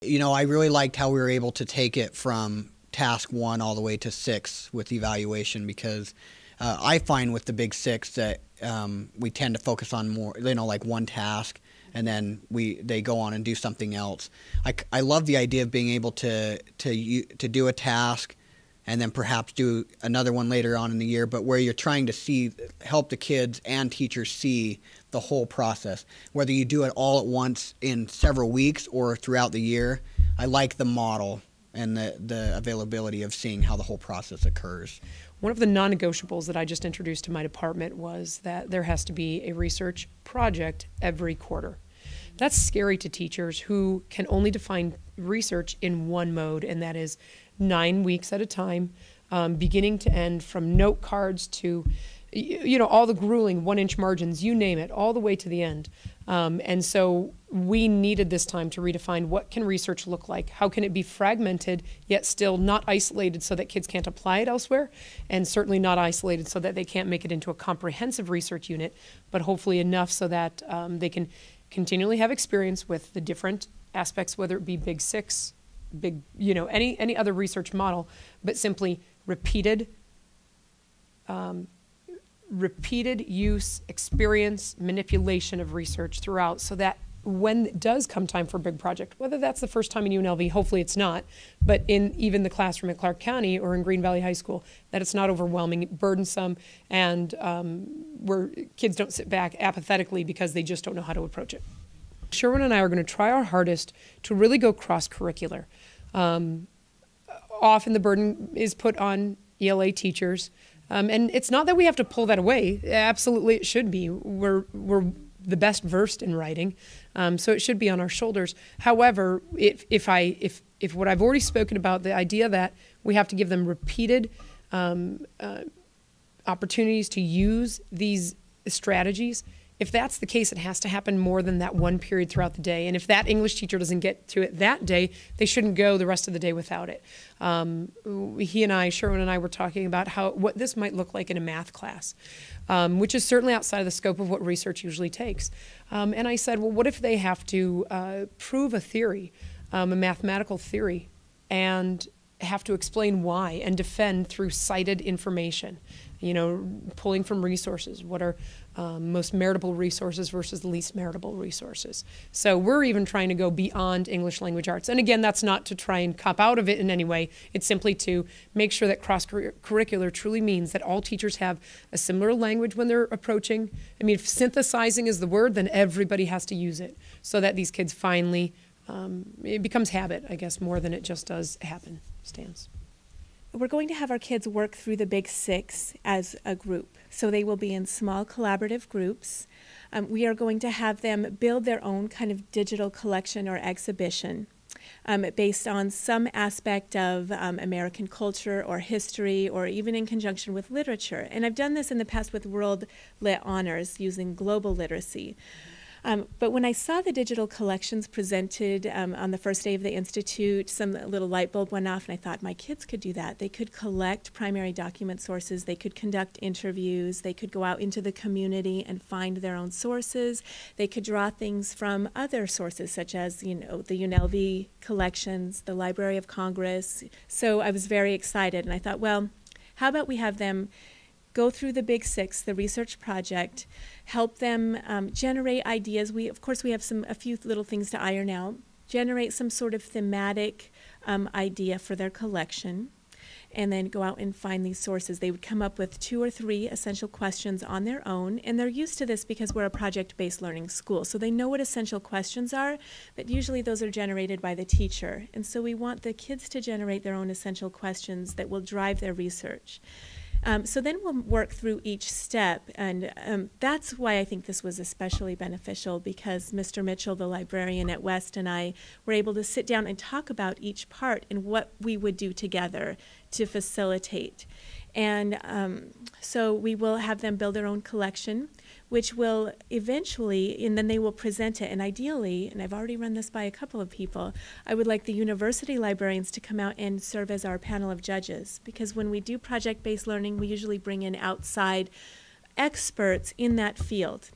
you know, I really liked how we were able to take it from task one all the way to six with evaluation because uh, I find with the big six that um, we tend to focus on more, you know, like one task and then we they go on and do something else. I, I love the idea of being able to to to do a task and then perhaps do another one later on in the year, but where you're trying to see help the kids and teachers see the whole process. Whether you do it all at once in several weeks or throughout the year, I like the model and the, the availability of seeing how the whole process occurs. One of the non negotiables that I just introduced to my department was that there has to be a research project every quarter. That's scary to teachers who can only define research in one mode, and that is nine weeks at a time, um, beginning to end, from note cards to you know all the grueling one inch margins you name it all the way to the end. Um, and so we needed this time to redefine what can research look like? How can it be fragmented yet still not isolated so that kids can't apply it elsewhere? And certainly not isolated so that they can't make it into a comprehensive research unit but hopefully enough so that um, they can continually have experience with the different aspects whether it be big six big you know any any other research model but simply repeated um, repeated use, experience, manipulation of research throughout so that when it does come time for a big project, whether that's the first time in UNLV, hopefully it's not, but in even the classroom at Clark County or in Green Valley High School, that it's not overwhelming, burdensome, and um, where kids don't sit back apathetically because they just don't know how to approach it. Sherwin and I are going to try our hardest to really go cross curricular. Um, often the burden is put on ELA teachers um, and it's not that we have to pull that away. Absolutely, it should be. We're we're the best versed in writing, um, so it should be on our shoulders. However, if if I if if what I've already spoken about, the idea that we have to give them repeated um, uh, opportunities to use these strategies, if that's the case, it has to happen more than that one period throughout the day. And if that English teacher doesn't get to it that day, they shouldn't go the rest of the day without it. Um, he and I, Sherwin and I, were talking about how what this might look like in a math class, um, which is certainly outside of the scope of what research usually takes. Um, and I said, well, what if they have to uh, prove a theory, um, a mathematical theory, and have to explain why and defend through cited information? you know, pulling from resources. What are um, most meritable resources versus the least meritable resources. So we're even trying to go beyond English language arts. And again, that's not to try and cop out of it in any way. It's simply to make sure that cross curricular truly means that all teachers have a similar language when they're approaching. I mean, if synthesizing is the word, then everybody has to use it so that these kids finally, um, it becomes habit, I guess, more than it just does happen, stance we're going to have our kids work through the Big Six as a group. So they will be in small collaborative groups. Um, we are going to have them build their own kind of digital collection or exhibition. Um, based on some aspect of um, American culture or history or even in conjunction with literature. And I've done this in the past with World Lit Honors using global literacy. Um, but when I saw the digital collections presented um, on the first day of the Institute, some little light bulb went off, and I thought my kids could do that. They could collect primary document sources, they could conduct interviews, they could go out into the community and find their own sources, they could draw things from other sources, such as you know the UNLV collections, the Library of Congress. So I was very excited, and I thought, well, how about we have them go through the Big Six, the research project, help them um, generate ideas. We, of course, we have some a few little things to iron out. Generate some sort of thematic um, idea for their collection, and then go out and find these sources. They would come up with two or three essential questions on their own, and they're used to this because we're a project-based learning school, so they know what essential questions are. But usually, those are generated by the teacher, and so we want the kids to generate their own essential questions that will drive their research. Um, so then we'll work through each step, and um, that's why I think this was especially beneficial because Mr. Mitchell, the librarian at West, and I were able to sit down and talk about each part and what we would do together to facilitate. And um, so we will have them build their own collection which will eventually, and then they will present it. And ideally, and I've already run this by a couple of people, I would like the university librarians to come out and serve as our panel of judges. Because when we do project based learning, we usually bring in outside experts in that field.